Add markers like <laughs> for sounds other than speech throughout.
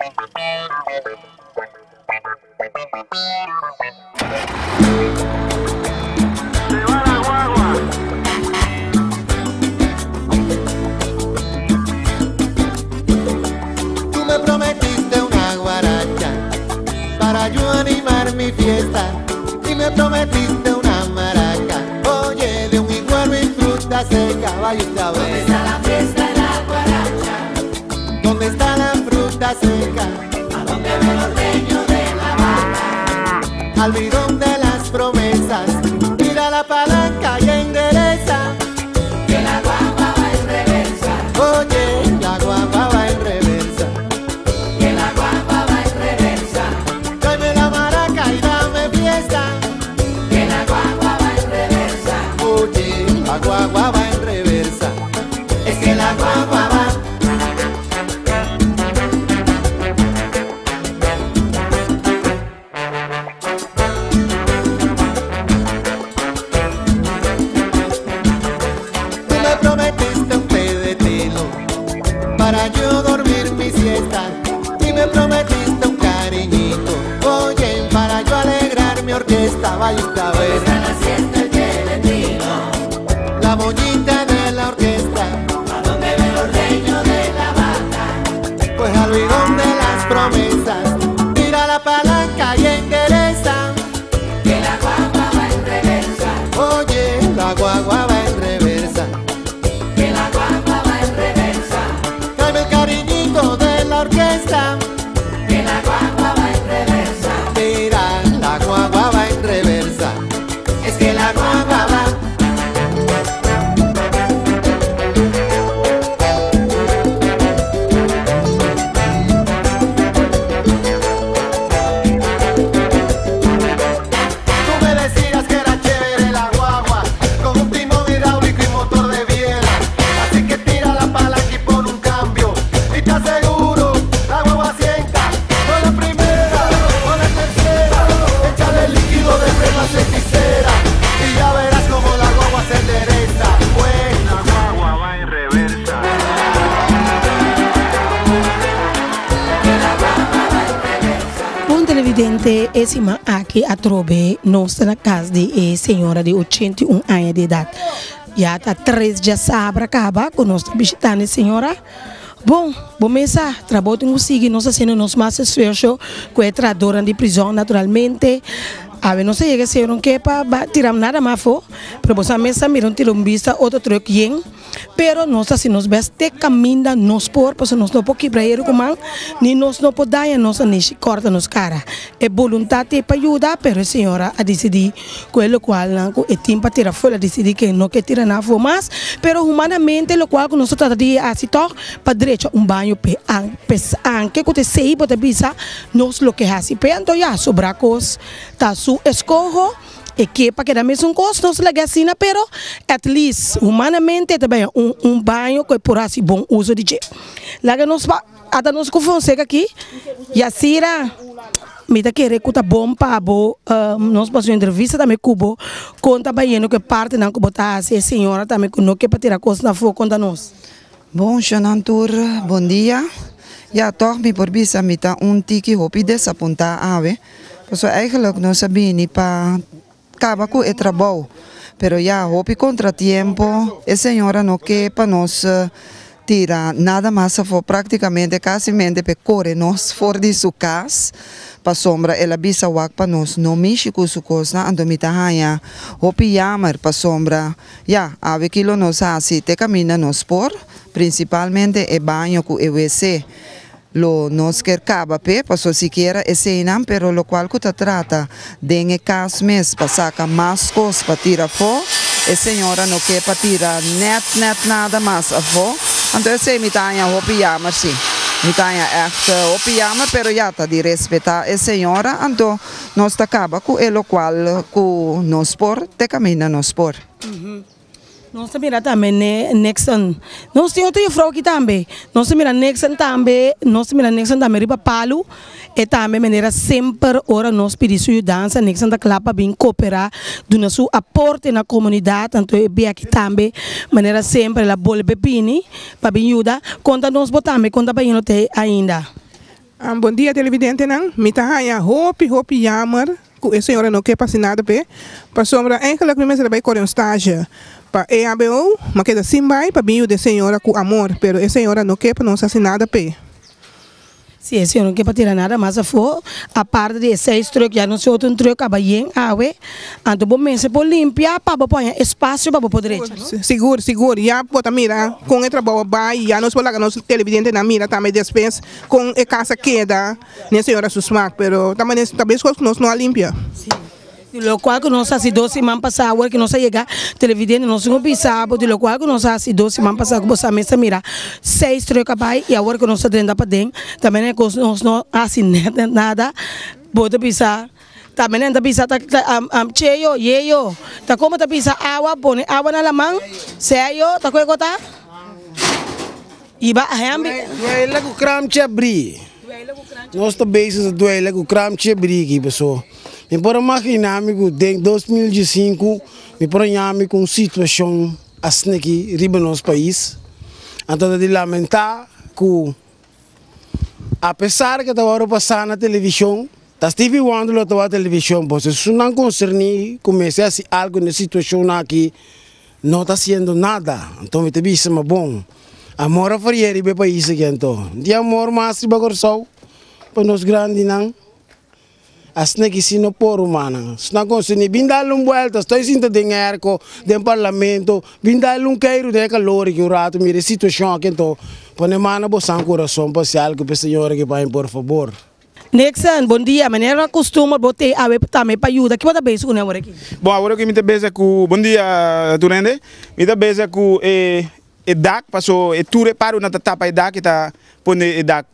¡Se va la guagua! Tú me prometiste una guaracha para yo animar mi fiesta. Y me prometiste una maraca. Oye, de un higuero y fruta seca, vaya un cabello. Fruta seca? ¿A dónde ven los dueños de la vaca? Al bidón de las promesas, mira la palanca y para yo dormir mi siesta y me prometiste un cariñito. Oye, para yo alegrar mi orquesta, vaya usted a televidente, esse man aqui a trobe nós na casa de senhora de 81 anos de idade. Já está três dias sabra acaba com nós visitando a senhora. Bom, mesa, trabalho tem seguir nossa cena nos mais esforço com a tradutora de prisão naturalmente. A ver, não sei que se quer para tirar nada mais fo, pero você mesa miram tira um vista outro truque yen. Pero nós assim nos beste caminha nos por, pois nós não pode quebrar ele como nem nós não pode dar nós nem corta nos cara. É vontade para ajudar, pero a senhora a decidir com ele qual não é tempo para tirar fora, decidir que não quer tirar nada mais, pero humanamente lo qual nós tratamos de assim para direito um banho pe an anche que você sei pode bisa nós lo que assim, pe então já sobra coisa, tá su escorro e que para que da mesma coisa não se lega assim, pero at least humanamente também um, um banho que por assim bom uso de gel. Lá nos pa até nos com aqui, e assim me da que tá bom para bo uh, nós passamos entrevista também cubo conta bem que parte não que botar a senhora também que não quer para tirar coisa na fogo conta nós. Bom, Xanantur, bom dia. Toch, mi por bisa mita un tiki hopi desapunta ave. Pues eigenlijk no sabia ni pa acaba com o trabalho. Pero ja, hopi contratiempo, a senhora não quer para nós eh, tira nada mais for praticamente quase mente pe corre nós for de sua casa pa sombra ela bisa wak pa nós no mishi ku su cosa ando mita haya hopi yamar pa sombra. Ja ave kilo nos asi te camina nos por principalmente e banho ku EWC lo nos quer caba pe paso siquiera ese inam pero lo cual kuta trata. De en cas mes pa saca más cos pa tira fo. E senhora no quer pa tira net net nada más a fo. Entonces se mi tanya hopi yamar si mi tanya echt uh, hopi yamar pero ya ta di respeta e senhora anto nos ta caba ku e lo qual ku nos por te camina nos por Nós mira também né Nexon. Nós temos outra frau aqui também. Nós mira Nexon também, nós mira Nexon também riba palo. E também maneira sempre ora nós pedimos dança Nexon da clapa bem cooperar do nosso aporte na comunidade, tanto é bem aqui também maneira sempre la bol bebini para bem ajudar. Conta nós botamos, conta bem não tem ainda. Um, bom dia, televidente. Não? Me tá haya hopi, hopi jammer. Que a senhora não quer passar nada. Para sombra, eigenlijk mensen erbij correr um estágio. Para EABO, mas que assim vai para bio de senhora com amor. Pero a senhora não quer para não assassinar, pe. Se esse eu não quer para tirar nada, mas se for a parte de seis truques, já não se outro truque, acaba em água, então bom mês por limpar, para pôr espaço para poder direito. Se- Seguro, seguro. Já bota mira, com o trabalho vai, já nós falamos nosso televidente na mira também despensa, com a casa queda, nem senhora susmac, pero também talvez nós não limpia. De lo cual que nós assim dois semanas passadas, que nós chega televidente, nós não pisava, de lo cual que nós assim dois semanas passadas, que você mesa mira, seis truques vai, e agora que nós estamos para dentro, também <laughs> é que nós não assim nada, bota pisar. Também ainda pisar, tá, um, cheio, yeyo, tá como tá pisar água, põe água na lamang, seio, tá com tá? Iba, ayambi. Dweilen com crame abrir. Nós estamos bezig dweilen com crame abrir aqui, pessoal. Me por imaginar me que em 2015 me por me com situação assim aqui riba nosso país. Então de lamentar que apesar que estava passando na televisão, tá Stevie Wonder na televisão, mas isso não concerne comecei a ser algo na situação aqui não está sendo nada. Então me te bisa mas bom. Amor a farieri be país aqui então. De amor mas riba corsau. Para nós grande não. As na que sino por humana. Sna consuni bindal um vuelta, estou sinto dinheiro com do parlamento, bindal um queiro de calor que o rato mire situação aqui então. Pone mana bosan coração para se algo para senhora que vai por favor. Nixon, bom dia. Maneira costuma botar a web também para ajuda. Que bota bem isso agora aqui? Bom, agora que me te beza com bom dia Turende, me te beza com e e dak paso e ture paru na tapa e dak ta pone e dak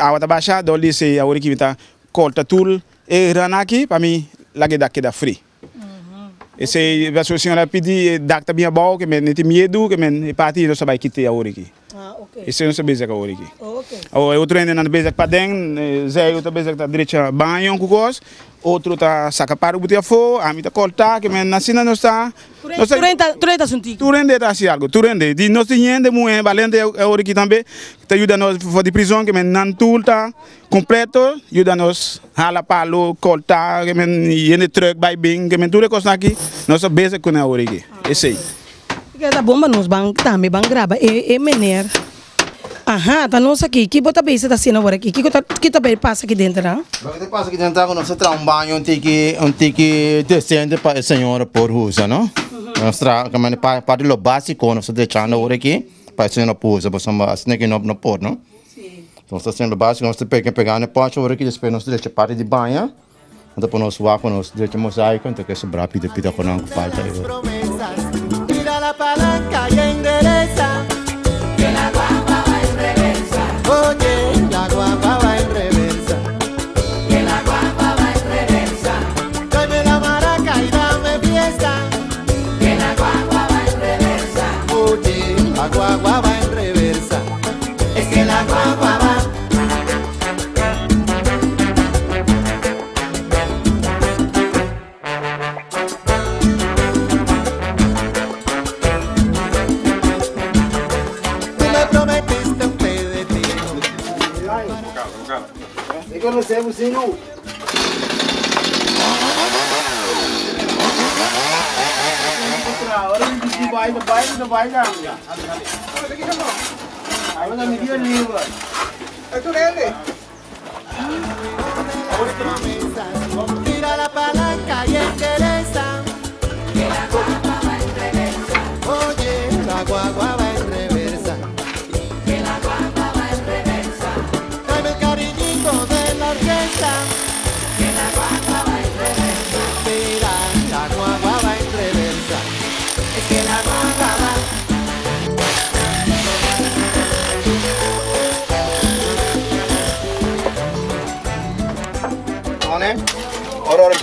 awa ta baixa do li se agora que me tá corta tul E rana ki, pami, lage dak ke da fri. E se, vasosyon la pidi, dak ta biya bau, kemen, neti miedu, kemen, e pati, ilo e sabay kite ya ori ki. Ah, ok. Esse não se beza agora aqui. Ok. O outro ainda não beza para dentro, Zé outro beza tá direita banho com gos, outro tá saca para o botia fo, a mim tá cortar que men nascina não está. Não sei. Turenta assuntico. Tu rende tá assim algo, tu rende. De nós temos muito valente é hora aqui também, que ajuda nós for de prisão que men nan tulta completo, ajuda nós hala palo, cortar, que men yene truck by bing, que men tudo coisa aqui, nós beza com a hora aqui. Esse aí. Que tá bom, mas nós vamos também vamos gravar. E, e maneira. Aham, tá nós aqui. Que bota bem você tá sendo agora aqui? Que tá que tá bem passa aqui dentro, não? O que passa aqui dentro quando você traz um banho, um tique, um tique para a senhora por usa, não? Nós traz, como é para para o básico, nós deixando agora aqui para a senhora por usa, para assim que não não pode, não? Sim. Então, está sendo básico, nós temos pegar na parte agora aqui, depois nós deixa parte de banho. Depois nós vamos, nós deixa mosaico, então que é sobre rápido, pida com não falta. promesas. Palanca y endereza. Que la guagua va en reversa, Oye, la guapa va en reversa. que la guagua va en reversa, Dame la maraca y dame fiesta. que la guagua va en reversa, Oye, la guagua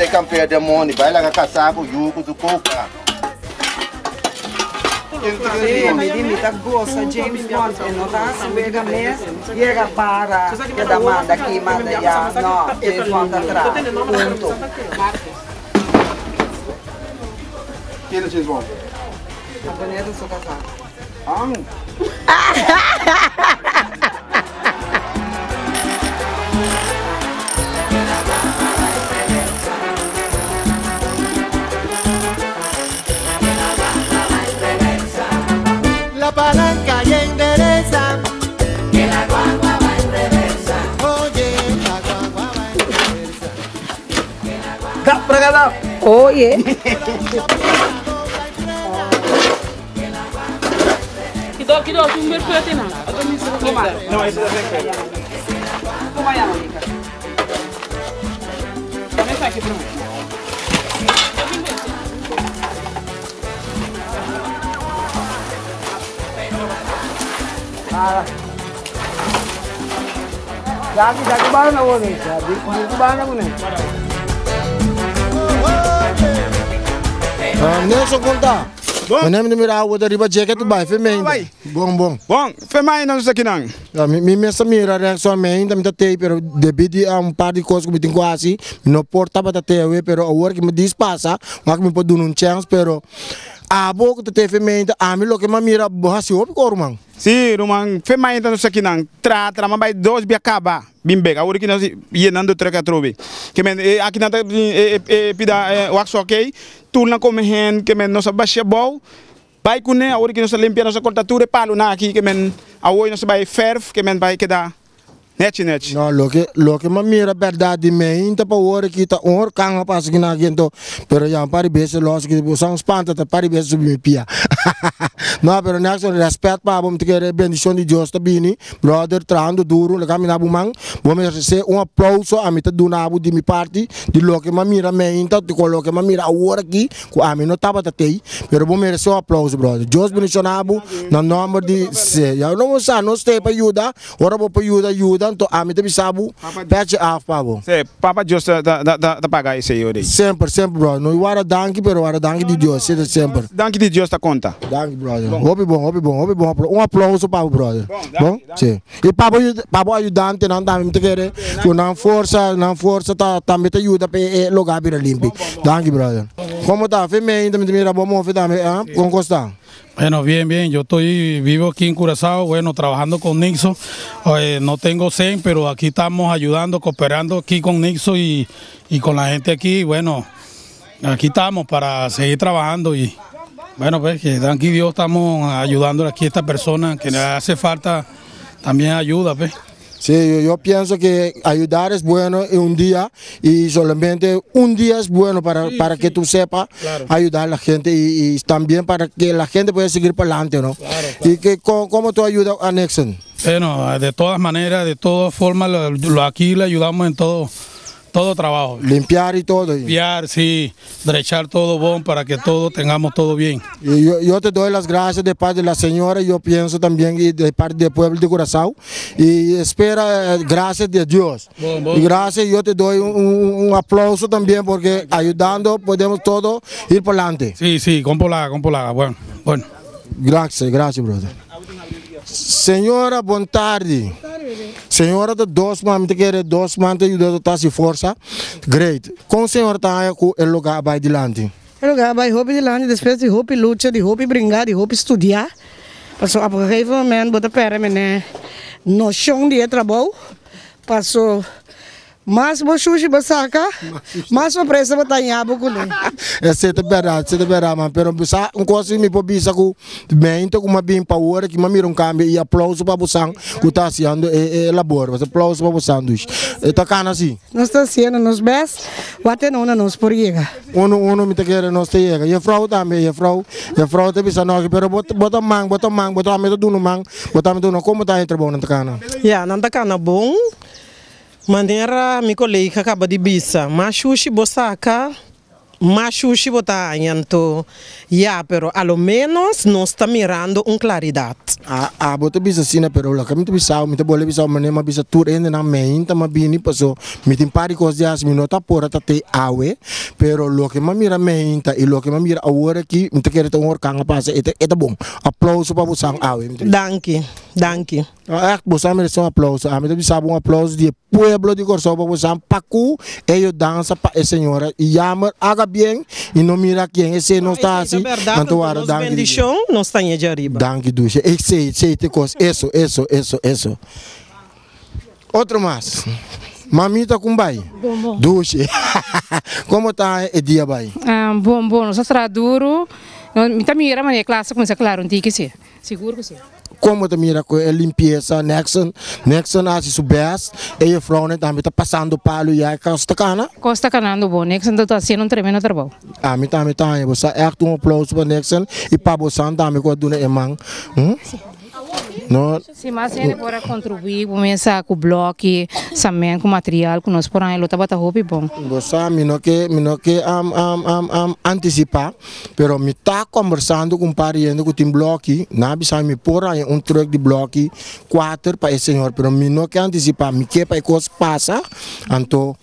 Campeão de money, vai lá caçar com o jugo do coca. Mi dimita gosta James Bond e non dà si vega me llega para che da manda chi manda ya no James Bond atrás. Punto Quem vocês vão? Antonio sou casado Ah, <laughs> Oye. Kidogo kidogo tumbe pete na. Não, esse da frente. Como é a Mônica? Começa aqui pra mim. Daqui, daqui bana na wone. Daqui bana na Ah, Nelson conta. Bom. Meu nome é Mira, o da riba. Vai. Bom, bom. Bom, foi mais não isso aqui não. Ja, mi, mi mira reação me ainda me tá tei, pero devido a um par de coisas que me tenho quase, não porta para tei, pero a hora que me dispassa, mas me um chance, pero abo ko tete fe menta ami loke ma mamira boha si hopi koru man si ruman fe ma enta sa nang tra tra ma dos bi acaba bim bega uri kinan si yenando treka trobe que men e eh, akinan ta e, eh, e, eh, pida e, wax ok tulna come hen que men no sa basia bol bai kune uri kinan sa limpia no sa cortatura palo na aqui que men a hoje no sa bai ferf que men bai quedar dá net net. No, lo que lo que me mira verdade me ainda para hora que tá hora canga passa que na gente, pero já para vezes <laughs> los que são espanta tá para vezes subir me pia. no, pero next respeito para bom te querer bendição de Deus tá bini, brother trando duro, le caminhar bumang, bom receber um aplauso a mim tá do nabo de mi parte, de lo que me mira me ainda, de lo que me mira a hora aqui, com a mim não tava tá tei, pero bom receber um aplauso, brother. Deus bendicionado, no nome de se, eu não sei, não sei para ajuda, ora vou para ajuda, ajuda então a mim também sabe patch off pabo se papa Deus da da da pagar esse aí ore sempre sempre bro. No wara danke pero wara danke de Deus sempre sempre. Danke de Deus tá conta. Danke brother. Hope bom hope bom hope bom. Um aplauso pabo brother. Bom sim e pabo pabo ajudante não dá me querer com não força não força tá tá me ajuda para lugar para limpo danke brother. Como tá? Fe me ainda me mira bom fe dame ah? Com costa Bueno, bien, bien. Yo estoy vivo aquí en Curazao, bueno, trabajando con Nixo. Eh, no tengo CEN, pero aquí estamos ayudando, cooperando aquí con Nixo y, y con la gente aquí. Bueno, aquí estamos para seguir trabajando y bueno, pues que aquí estamos ayudando aquí a esta persona que le hace falta también ayuda, pues. Sí, yo, yo, pienso que ayudar es bueno en un día y solamente un día es bueno para, Sí, para sí. que tú sepas Claro. ayudar a la gente y, y también para que la gente pueda seguir para adelante, ¿no? Claro, Y que co- cómo tú ayudas a Nixon. Bueno, de todas maneras, de todas formas, lo- lo- aquí le ayudamos en todo, todo trabajo. Limpiar y todo. Limpiar, sí, derechar todo bon para que todo tengamos todo bien. Y yo, yo te doy las gracias de parte de la señora, yo pienso también y de parte del pueblo de Curazao. Y espera eh, gracias de Dios. Bom, bom. Y gracias, yo te doy un, un- aplauso también porque ayudando podemos todo ir para adelante. Sí, sí, con polaga, con polaga. Bueno, bueno. Gracias, gracias, brother. Senhora, boa tarde. Senhora de dois manos, te quer dois manos, te ajuda se força. Great. Como senhora está com o lugar vai adiante? O lugar vai roupa de lá, depois de roupa luta, de roupa brincar, de roupa estudar. Passou a um momento, bota pera, né? No chão de trabalho. Passou uma uma pressa botar em abo com ele. É é verdade, certo, é verdade, mas pero bisa um coisa me pode bisa com bem, então como bem hora que me mira um câmbio e aplauso para você que está fazendo é, é labor, mas aplauso para você dos. Está cana assim. Nós estamos sendo nos best, o até não nos por chegar. Uno uno me te quer nós te chega. E a frau também, e a frau, e a frau te bisa não, pero bota bota mang, bota mang, bota me do no mang, bota me do no como está entre bom na cana. Ya, nanta kana bom. Maneira mi colega acaba de bisa. Machushi bosaka. Machushi bota anyanto. Ya, pero a lo menos no está mirando un claridad. a a bota bisa sina pero la kami to bisa mi to bole bisa mane ma bisa tur ende na main ta ma bini paso mi tin pari cos dias mi nota pora ta te awe pero lo que ma mira main ta e lo que ma mira awora ki mi te quere to ngor kanga pasa eta eta bom aplauso pa busang awe Danke, danke. Ah, busang merece um aplauso a mi to bisa um aplauso de pueblo de Corso pa busang pacu ellos dança pa e senhora e llama haga bien e não mira quem esse não está assim Verdade, Tanto ara, nos danke. bendición no está ella arriba. Danke, sehe, sehe die Kost. Eso, eso, eso, eso. Outro mais. Mamita Kumbai. Bom, bom. Duche. <laughs> Como está o dia, bai? Ah, bom, bom, nós será duro. Me tá mira, mas é classe começa claro, não tem que ser. Seguro que sim. Como te mira com a limpeza, Nexon, Nexon hace su best, e a vrouw net também tá passando palo e aí costa cana. Costa Canando bom, Nexon está fazendo um tremendo trabalho. A mim também tá, você é um aplauso para Nexon e para você também com a dona Emang. Hum? No, Se mais gente pode contribuir, começar com o bloco, também com material, com nós porém, ele está roupa bom. Você me não que não que am am am am antecipar, pero me tá conversando com pariente com tem bloco, na bisa me por aí um truck de bloco quatro para esse senhor, pero me não que antecipar, me que para coisa passa, então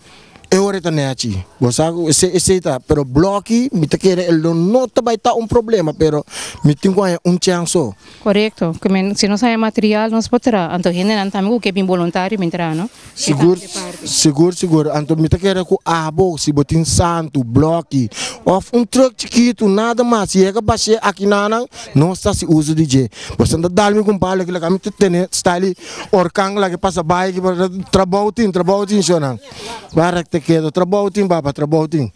eu ora tanete, você esse esse tá, pero bloco me tá querer ele não tá vai tá um problema, pero me tem um chance. Correto, que men- se não sai material, nós podemos. Então, gente não também que é voluntário, me entrar, não? Seguro, seguro, seguro. Então, me tá querendo com abo, se botin santo, bloco, of um truck chiquito, nada mais. Se é que baixei aqui na não, não está se usa de J. Você anda dando com palha que lá kami tem style orkang lá que passa bike trabalho tim, trabalho tim shona. Para que quedo trabalho tim baba, trabalho tim.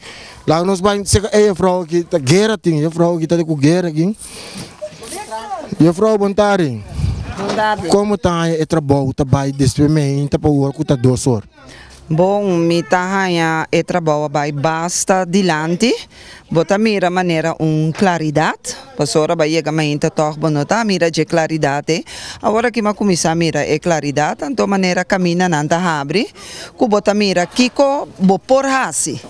Lá nós vai se é frau que tá guerra tim, é frau que tá com guerra aqui. E frau bontari. Como tá é trabalho, tá vai despemento, tá para o tá horas. Bom, mi tahanha e trabalho vai basta dilante, bota mira maneira um claridade, pasora vai chega mais toch bonota mira de claridade. Agora que ma começa a mira e claridade, então maneira caminha nanta abre, ku bota mira kiko bo por hasi.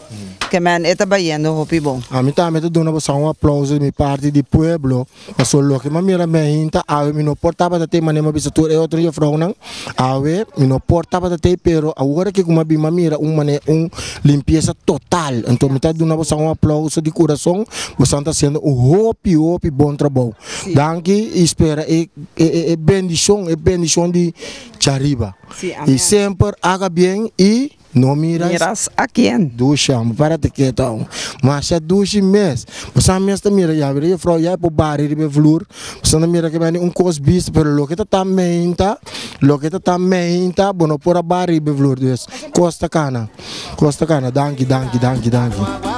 Que man eta bayendo hopi bom. A mim também tô dando um aplauso de parte do pueblo. Mas sou louco, mas mira bem, então, a mim não portava da ter, mas nem bisa tu é outro dia frau não. A ver, mim não portava da ter, pero agora que como bima mira um mané um limpeza total. Então me tá dando você um aplauso de coração. Você está sendo um hopi hopi bom trabalho. Danke, e espera e e e bendição, e bendição de Chariba. Sim. E sempre haga bem e não miras, Miras a quem? Ducha, para te quieto. Mas é ducha mês. Você mês tá mira, já vira, fro, já por bari de flor. Você não mira que vem um cos bis, pero lo que tá também tá, lo que tá também tá, bueno, por a bari de flor. Costa cana. Costa cana, danke, danke, danke, danke.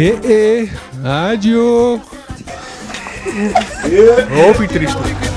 Eh, eh, adiós. Ô, triste.